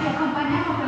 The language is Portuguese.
que acompanhavam